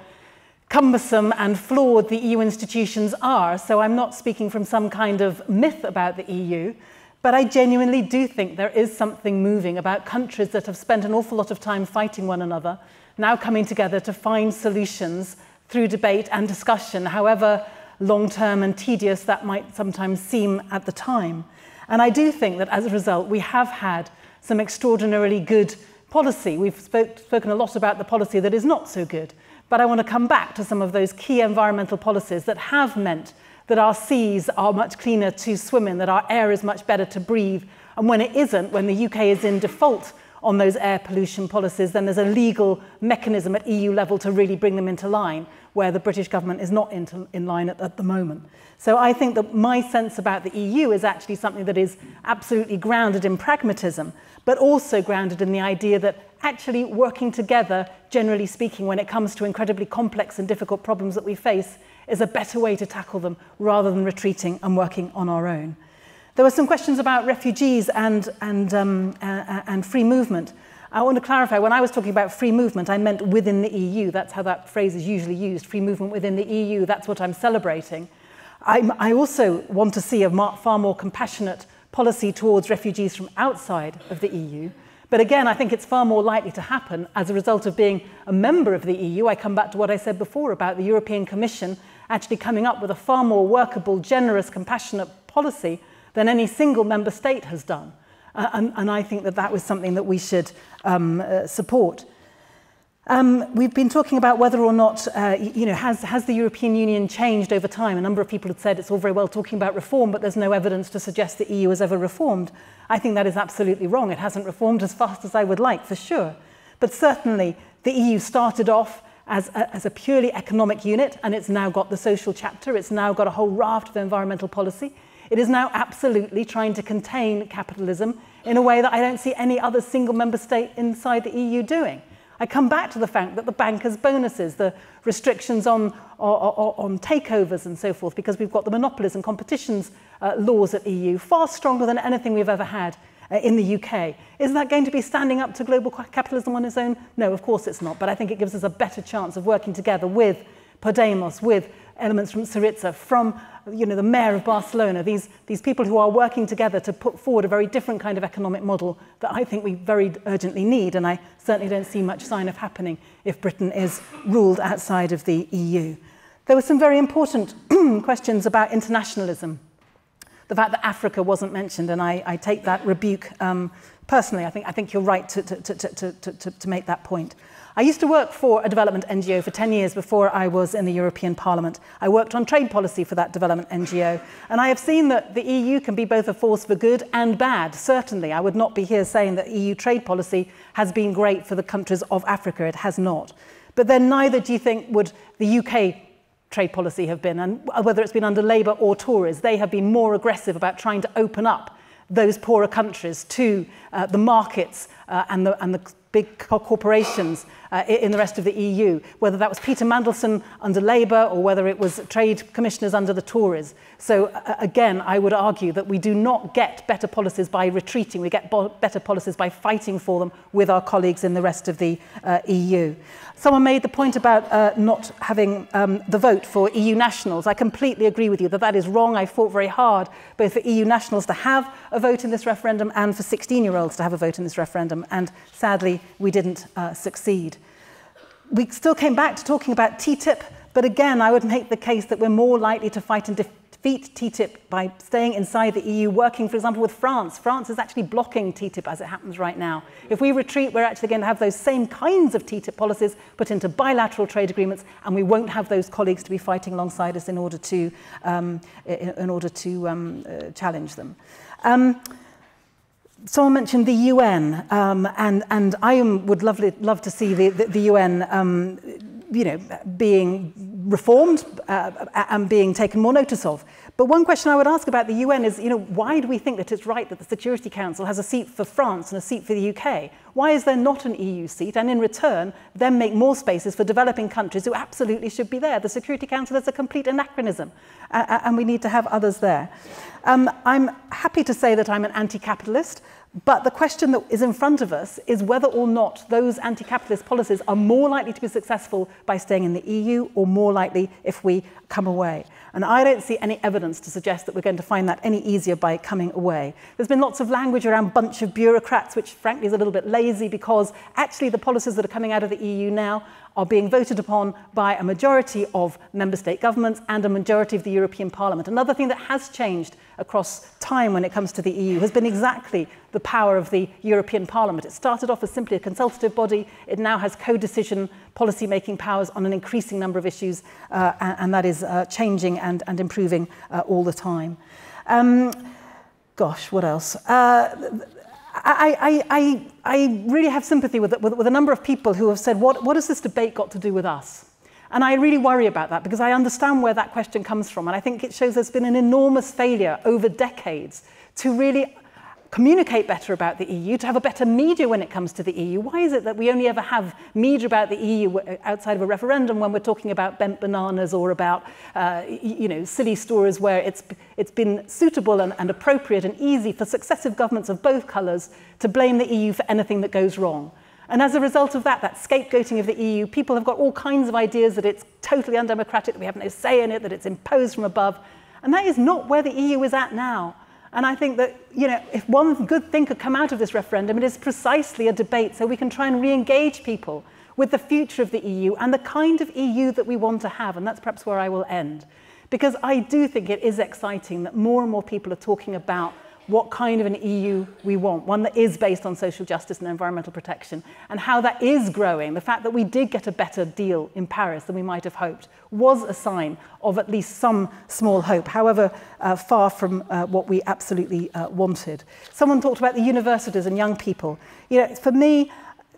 cumbersome and flawed the EU institutions are. So I'm not speaking from some kind of myth about the EU, but I genuinely do think there is something moving about countries that have spent an awful lot of time fighting one another, now coming together to find solutions through debate and discussion, however long term and tedious that might sometimes seem at the time. And I do think that as a result, we have had some extraordinarily good policy. We've spoke, spoken a lot about the policy that is not so good, but I want to come back to some of those key environmental policies that have meant that our seas are much cleaner to swim in, that our air is much better to breathe. And when it isn't, when the UK is in default on those air pollution policies, then there's a legal mechanism at EU level to really bring them into line where the British government is not in, in line at, at the moment. So I think that my sense about the EU is actually something that is absolutely grounded in pragmatism, but also grounded in the idea that actually working together, generally speaking, when it comes to incredibly complex and difficult problems that we face, is a better way to tackle them rather than retreating and working on our own. There were some questions about refugees and, and, um, uh, and free movement. I want to clarify, when I was talking about free movement, I meant within the EU. That's how that phrase is usually used, free movement within the EU. That's what I'm celebrating. I'm, I also want to see a far more compassionate policy towards refugees from outside of the EU. But again, I think it's far more likely to happen as a result of being a member of the EU. I come back to what I said before about the European Commission actually coming up with a far more workable, generous, compassionate policy than any single member state has done. Uh, and, and I think that that was something that we should um, uh, support. Um, we've been talking about whether or not, uh, you know, has, has the European Union changed over time? A number of people have said it's all very well talking about reform, but there's no evidence to suggest the EU has ever reformed. I think that is absolutely wrong. It hasn't reformed as fast as I would like, for sure. But certainly, the EU started off as a, as a purely economic unit, and it's now got the social chapter. It's now got a whole raft of environmental policy. It is now absolutely trying to contain capitalism in a way that I don't see any other single member state inside the EU doing. I come back to the fact that the bankers' bonuses, the restrictions on, on, on takeovers and so forth, because we've got the monopolies and competitions uh, laws at EU far stronger than anything we've ever had uh, in the UK. Is that going to be standing up to global capitalism on its own? No, of course it's not. But I think it gives us a better chance of working together with Podemos, with elements from Syriza, from you know, the mayor of Barcelona, these, these people who are working together to put forward a very different kind of economic model that I think we very urgently need, and I certainly don't see much sign of happening if Britain is ruled outside of the EU. There were some very important [CLEARS THROAT] questions about internationalism. The fact that Africa wasn't mentioned, and I, I take that rebuke um, personally. I think, I think you're right to, to, to, to, to, to make that point. I used to work for a development NGO for 10 years before I was in the European Parliament. I worked on trade policy for that development NGO, and I have seen that the EU can be both a force for good and bad, certainly. I would not be here saying that EU trade policy has been great for the countries of Africa. It has not. But then neither do you think would the UK trade policy have been, and whether it's been under Labour or Tories, they have been more aggressive about trying to open up those poorer countries to uh, the markets uh, and, the, and the big corporations uh, in the rest of the EU, whether that was Peter Mandelson under Labour or whether it was trade commissioners under the Tories. So uh, again, I would argue that we do not get better policies by retreating, we get better policies by fighting for them with our colleagues in the rest of the uh, EU. Someone made the point about uh, not having um, the vote for EU nationals. I completely agree with you that that is wrong. I fought very hard both for EU nationals to have a vote in this referendum and for 16-year-olds to have a vote in this referendum. And sadly, we didn't uh, succeed. We still came back to talking about TTIP, but again, I would make the case that we're more likely to fight and defeat TTIP by staying inside the EU, working, for example, with France. France is actually blocking TTIP as it happens right now. If we retreat, we're actually going to have those same kinds of TTIP policies put into bilateral trade agreements, and we won't have those colleagues to be fighting alongside us in order to, um, in, order to um, uh, challenge them. Um, someone mentioned the UN, um, and, and I would love, love to see the, the, the UN um, you know, being reformed uh, and being taken more notice of. But one question I would ask about the UN is, you know, why do we think that it's right that the Security Council has a seat for France and a seat for the UK? Why is there not an EU seat? And in return, then make more spaces for developing countries who absolutely should be there. The Security Council is a complete anachronism, uh, and we need to have others there. Um, I'm happy to say that I'm an anti-capitalist. But the question that is in front of us is whether or not those anti-capitalist policies are more likely to be successful by staying in the EU or more likely if we come away. And I don't see any evidence to suggest that we're going to find that any easier by coming away. There's been lots of language around bunch of bureaucrats, which frankly is a little bit lazy because actually the policies that are coming out of the EU now are being voted upon by a majority of member state governments and a majority of the European Parliament. Another thing that has changed across time when it comes to the EU has been exactly the power of the European Parliament. It started off as simply a consultative body. It now has co-decision policy-making powers on an increasing number of issues, uh, and, and that is uh, changing and, and improving uh, all the time. Um, gosh, what else? Uh, I, I, I, really have sympathy with, with, with a number of people who have said, what, what has this debate got to do with us? And I really worry about that because I understand where that question comes from. And I think it shows there's been an enormous failure over decades to really communicate better about the EU, to have a better media when it comes to the EU. Why is it that we only ever have media about the EU outside of a referendum when we're talking about bent bananas or about uh, you know, silly stories where it's, it's been suitable and, and appropriate and easy for successive governments of both colours to blame the EU for anything that goes wrong? And as a result of that, that scapegoating of the EU, people have got all kinds of ideas that it's totally undemocratic, that we have no say in it, that it's imposed from above. And that is not where the EU is at now. And I think that, you know, if one good thing could come out of this referendum, it is precisely a debate so we can try and re-engage people with the future of the EU and the kind of EU that we want to have. And that's perhaps where I will end. Because I do think it is exciting that more and more people are talking about what kind of an EU we want, one that is based on social justice and environmental protection, and how that is growing. The fact that we did get a better deal in Paris than we might have hoped was a sign of at least some small hope, however uh, far from uh, what we absolutely uh, wanted. Someone talked about the universities and young people. You know, for me,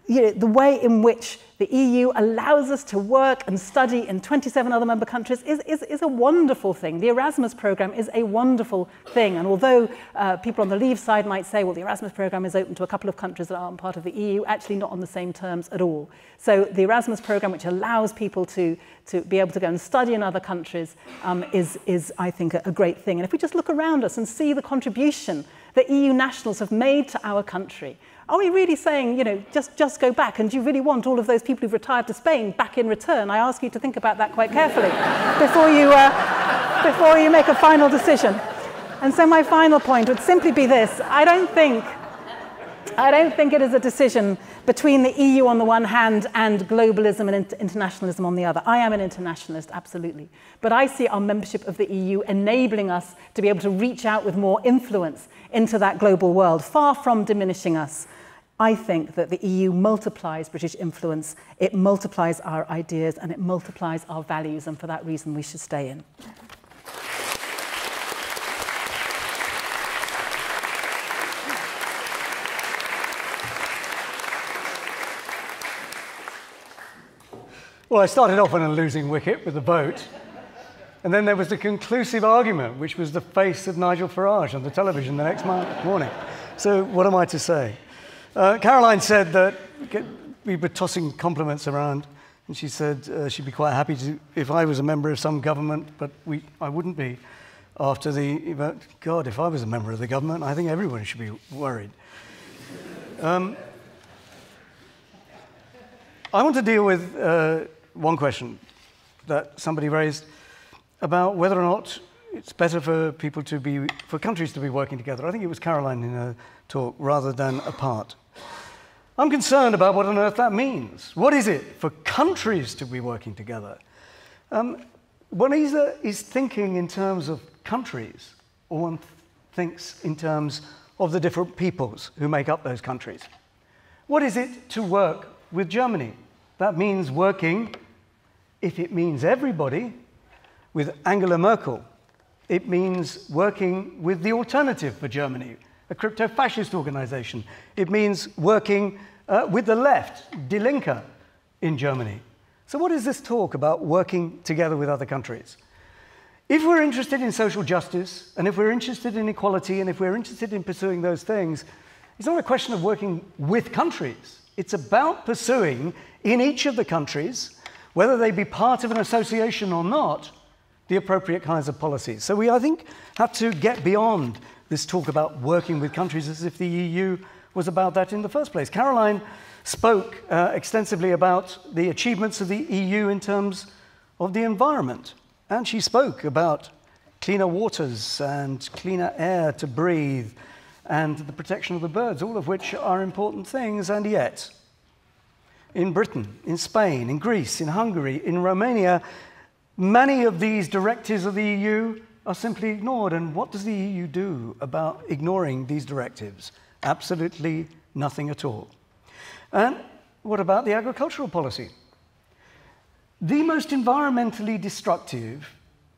you know, the way in which the EU allows us to work and study in 27 other member countries is, is, is a wonderful thing. The Erasmus program is a wonderful thing. And although uh, people on the leave side might say, well, the Erasmus program is open to a couple of countries that aren't part of the EU, actually not on the same terms at all. So the Erasmus program, which allows people to, to be able to go and study in other countries, um, is, is, I think, a, a great thing. And if we just look around us and see the contribution that EU nationals have made to our country, Are we really saying, you know, just, just go back and do you really want all of those people who've retired to Spain back in return? I ask you to think about that quite carefully [LAUGHS] before you, uh, before you make a final decision. And so my final point would simply be this. I don't think, I don't think it is a decision between the EU on the one hand and globalism and internationalism on the other. I am an internationalist, absolutely. But I see our membership of the EU enabling us to be able to reach out with more influence into that global world, far from diminishing us. I think that the EU multiplies British influence, it multiplies our ideas, and it multiplies our values, and for that reason we should stay in. Well, I started off on a losing wicket with the vote. And then there was the conclusive argument, which was the face of Nigel Farage on the television the next morning. So, what am I to say? Uh, Caroline said that we were tossing compliments around, and she said uh, she'd be quite happy to, if I was a member of some government, but we, I wouldn't be after the event. God, if I was a member of the government, I think everyone should be worried. Um, I want to deal with uh, one question that somebody raised about whether or not it's better for people to be, for countries to be working together. I think it was Caroline in her talk, rather than apart. I'm concerned about what on earth that means. What is it for countries to be working together? Um, one is thinking in terms of countries, or one thinks in terms of the different peoples who make up those countries. What is it to work with Germany? That means working, if it means everybody, with Angela Merkel. It means working with the alternative for Germany, a crypto fascist organization. It means working uh, with the left, Die Linke, in Germany. So, what is this talk about working together with other countries? If we're interested in social justice, and if we're interested in equality, and if we're interested in pursuing those things, it's not a question of working with countries. It's about pursuing in each of the countries, whether they be part of an association or not, the appropriate kinds of policies. So we, I think, have to get beyond this talk about working with countries as if the EU was about that in the first place. Caroline spoke uh, extensively about the achievements of the EU in terms of the environment. And she spoke about cleaner waters and cleaner air to breathe and the protection of the birds, all of which are important things. And yet, in Britain, in Spain, in Greece, in Hungary, in Romania, many of these directives of the EU are simply ignored. And what does the EU do about ignoring these directives? Absolutely nothing at all. And what about the agricultural policy? The most environmentally destructive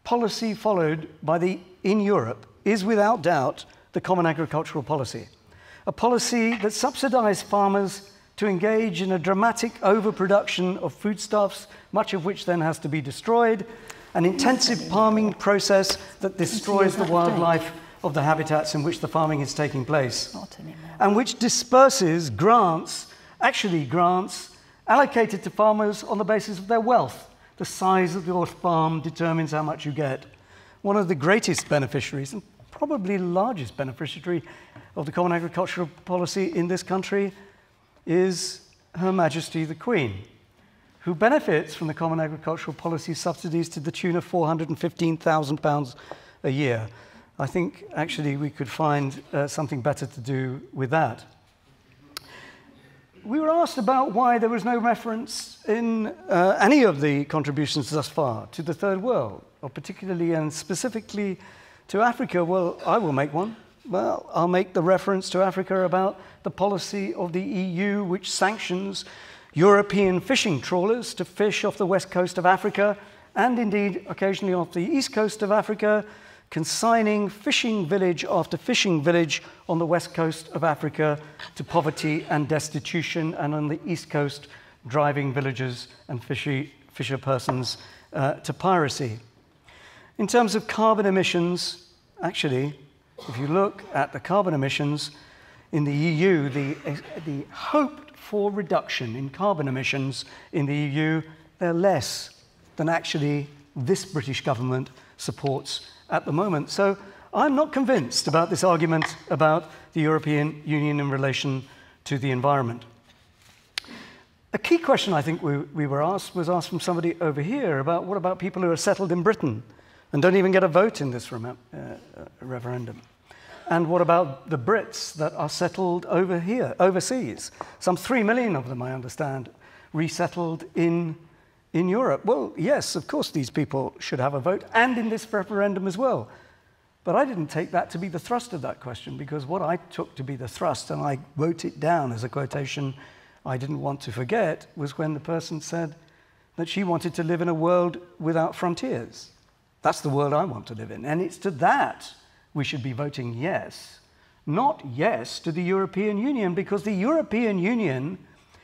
policy followed by the, in Europe is without doubt the Common Agricultural Policy, a policy that subsidized farmers to engage in a dramatic overproduction of foodstuffs, much of which then has to be destroyed, an intensive farming process that destroys the wildlife of the habitats in which the farming is taking place, and which disperses grants, actually grants allocated to farmers on the basis of their wealth. The size of your farm determines how much you get. One of the greatest beneficiaries, and probably the largest beneficiary of the Common Agricultural Policy in this country, is Her Majesty the Queen, who benefits from the Common Agricultural Policy subsidies to the tune of £415,000 a year. I think actually we could find uh, something better to do with that we were asked about why there was no reference in uh, any of the contributions thus far to the third world, or particularly and specifically to Africa. Well, I will make one. Well, I'll make the reference to Africa about the policy of the EU, which sanctions European fishing trawlers to fish off the west coast of Africa and indeed occasionally off the east coast of Africa consigning fishing village after fishing village on the west coast of Africa to poverty and destitution, and on the east coast, driving villagers and fishy, fisher persons uh, to piracy. In terms of carbon emissions, actually, if you look at the carbon emissions in the EU, the, the hoped for reduction in carbon emissions in the EU, they're less than actually this British government supports at the moment. So I'm not convinced about this argument about the European Union in relation to the environment. A key question I think we, we were asked was asked from somebody over here about what about people who are settled in Britain and don't even get a vote in this uh, referendum? And what about the Brits that are settled over here, overseas? Some three million of them, I understand, resettled in in Europe? Well, yes, of course, these people should have a vote, and in this referendum as well. But I didn't take that to be the thrust of that question because what I took to be the thrust, and I wrote it down as a quotation I didn't want to forget, was when the person said that she wanted to live in a world without frontiers. That's the world I want to live in. And it's to that we should be voting yes, not yes to the European Union, because the European Union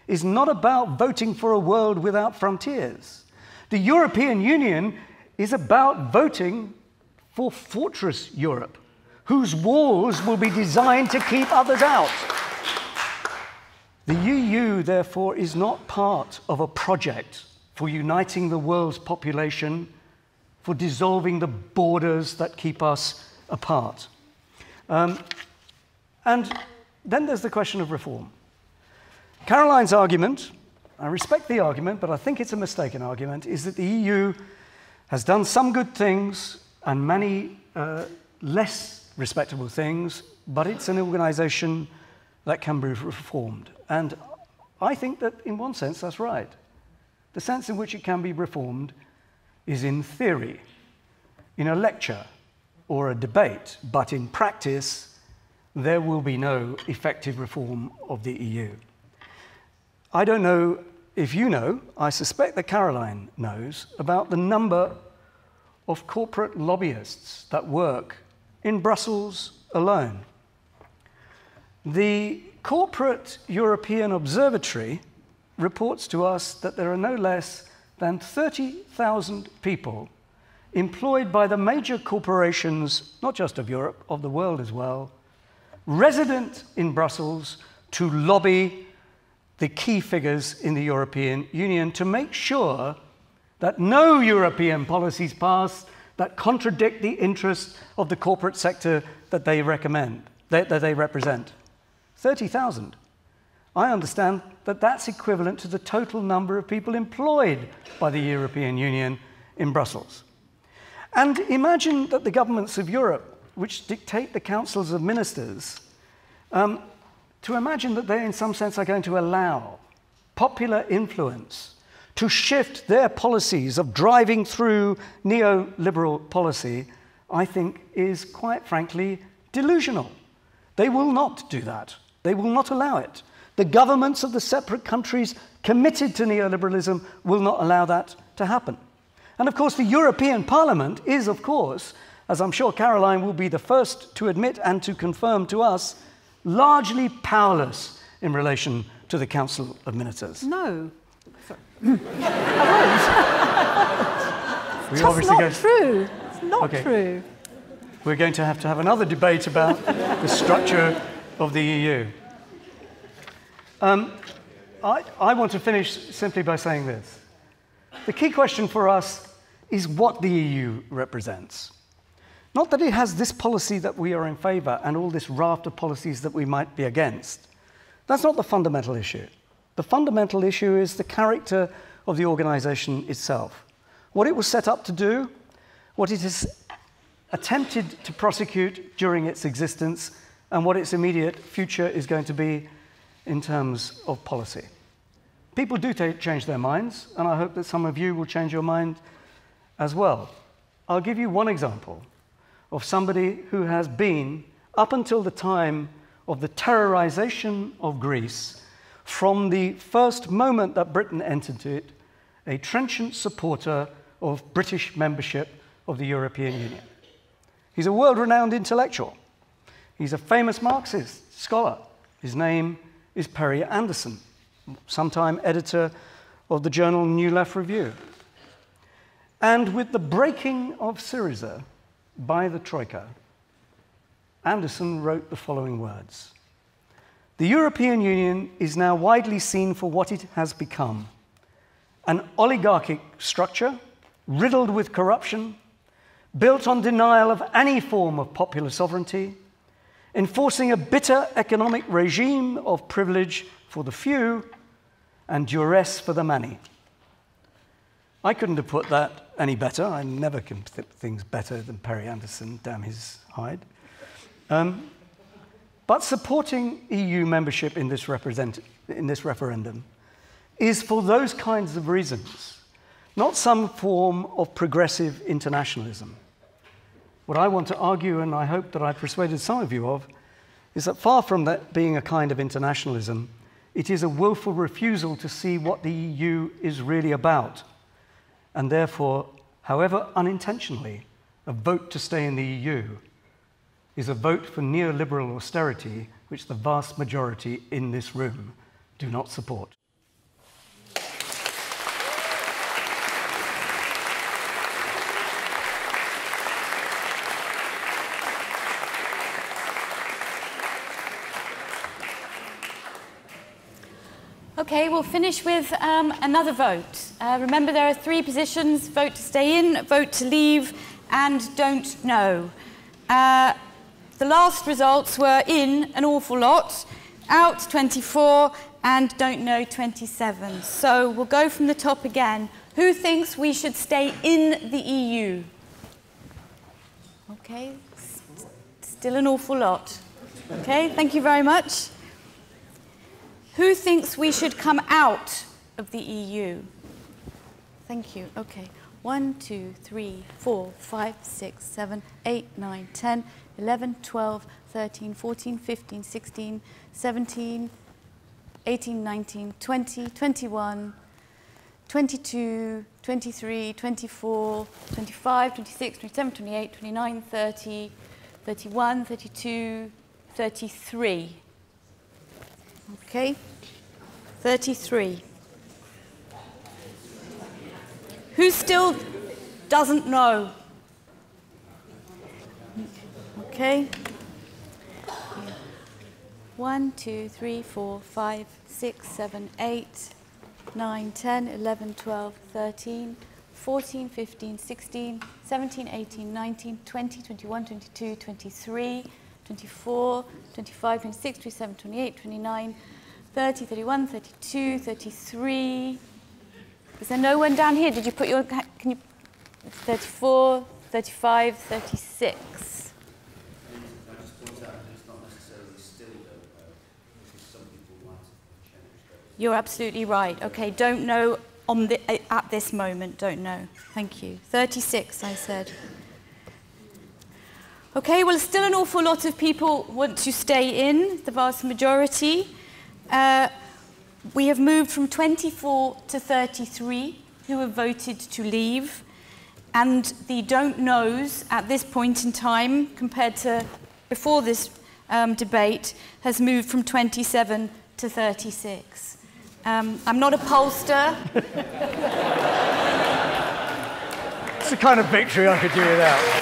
is not about voting for a world without frontiers. The European Union is about voting for Fortress Europe, whose walls will be designed to keep others out. The EU, therefore, is not part of a project for uniting the world's population, for dissolving the borders that keep us apart. Um, and then there's the question of reform. Caroline's argument, I respect the argument, but I think it's a mistaken argument, is that the EU has done some good things and many uh, less respectable things, but it's an organization that can be reformed. And I think that in one sense that's right. The sense in which it can be reformed is in theory, in a lecture or a debate, but in practice, there will be no effective reform of the EU. I don't know if you know, I suspect that Caroline knows about the number of corporate lobbyists that work in Brussels alone. The Corporate European Observatory reports to us that there are no less than 30,000 people employed by the major corporations, not just of Europe, of the world as well, resident in Brussels to lobby the key figures in the European Union to make sure that no European policies pass that contradict the interests of the corporate sector that they recommend, that, they represent. 30,000. I understand that that's equivalent to the total number of people employed by the European Union in Brussels. And imagine that the governments of Europe, which dictate the councils of ministers, um, to imagine that they, in some sense, are going to allow popular influence to shift their policies of driving through neoliberal policy, I think is quite frankly delusional. They will not do that. They will not allow it. The governments of the separate countries committed to neoliberalism will not allow that to happen. And of course, the European Parliament is, of course, as I'm sure Caroline will be the first to admit and to confirm to us, largely powerless in relation to the Council of Ministers. No. I [LAUGHS] won't. That's not true. It's not okay. true. We're going to have to have another debate about the structure of the EU. Um, I, I want to finish simply by saying this. The key question for us is what the EU represents. Not that it has this policy that we are in favour and all this raft of policies that we might be against. That's not the fundamental issue. The fundamental issue is the character of the organisation itself. What it was set up to do, what it has attempted to prosecute during its existence, and what its immediate future is going to be in terms of policy. People do change their minds, and I hope that some of you will change your mind as well. I'll give you one example of somebody who has been, up until the time of the terrorization of Greece, from the first moment that Britain entered it, a trenchant supporter of British membership of the European Union. He's a world renowned intellectual. He's a famous Marxist scholar. His name is Perry Anderson, sometime editor of the journal New Left Review. And with the breaking of Syriza by the Troika, Anderson wrote the following words The European Union is now widely seen for what it has become an oligarchic structure riddled with corruption, built on denial of any form of popular sovereignty, enforcing a bitter economic regime of privilege for the few and duress for the many. I couldn't have put that any better. I never can put things better than Perry Anderson, damn his hide. Um, but supporting EU membership in this, in this referendum is for those kinds of reasons, not some form of progressive internationalism. What I want to argue, and I hope that I've persuaded some of you of, is that far from that being a kind of internationalism, it is a willful refusal to see what the EU is really about. And therefore, however unintentionally, a vote to stay in the EU is a vote for neoliberal austerity, which the vast majority in this room do not support. Okay, we'll finish with um, another vote. Uh, remember, there are three positions vote to stay in, vote to leave, and don't know. Uh, the last results were in an awful lot, out 24, and don't know 27. So we'll go from the top again. Who thinks we should stay in the EU? Okay, still an awful lot. Okay, thank you very much. Who thinks we should come out of the EU? Thank you. Okay. 1, 2, 3, 4, 5, 6, 7, 8, 9, 10, 11, 12, 13, 14, 15, 16, 17, 18, 19, 20, 21, 22, 23, 24, 25, 26, 27, 28, 29, 30, 31, 32, 33. Okay. 33. Who still doesn't know? Okay. One, two, three, four, five, six, seven, eight, nine, 10, 11, 12, 13, 14, 15, 16, 17, 18, 19, 20, 21, 22, 23, 24, 25, 26, 27, 28, 29, 30, 31, 32, 33. Is there no one down here? Did you put your, can you, 34, 35, 36. You're absolutely right. Okay, don't know on the, at this moment, don't know. Thank you. 36, I said. Okay, well, still an awful lot of people want to stay in, the vast majority. Uh, we have moved from 24 to 33 who have voted to leave. And the don't knows at this point in time, compared to before this um, debate, has moved from 27 to 36. Um, I'm not a pollster. it's the kind of victory I could do without.